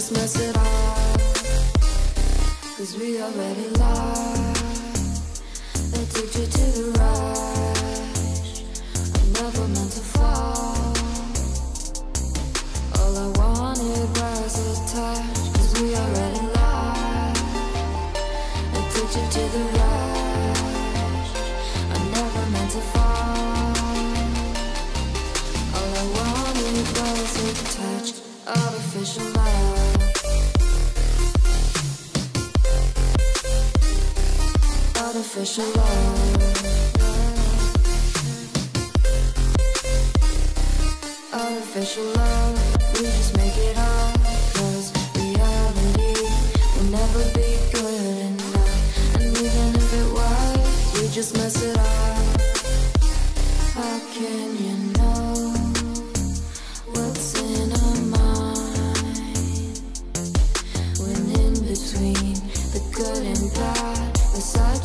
Just mess it up. Cause we already lost. Artificial love. Artificial love. Artificial love, we just make it reality will never be good enough And even if it was, we just mess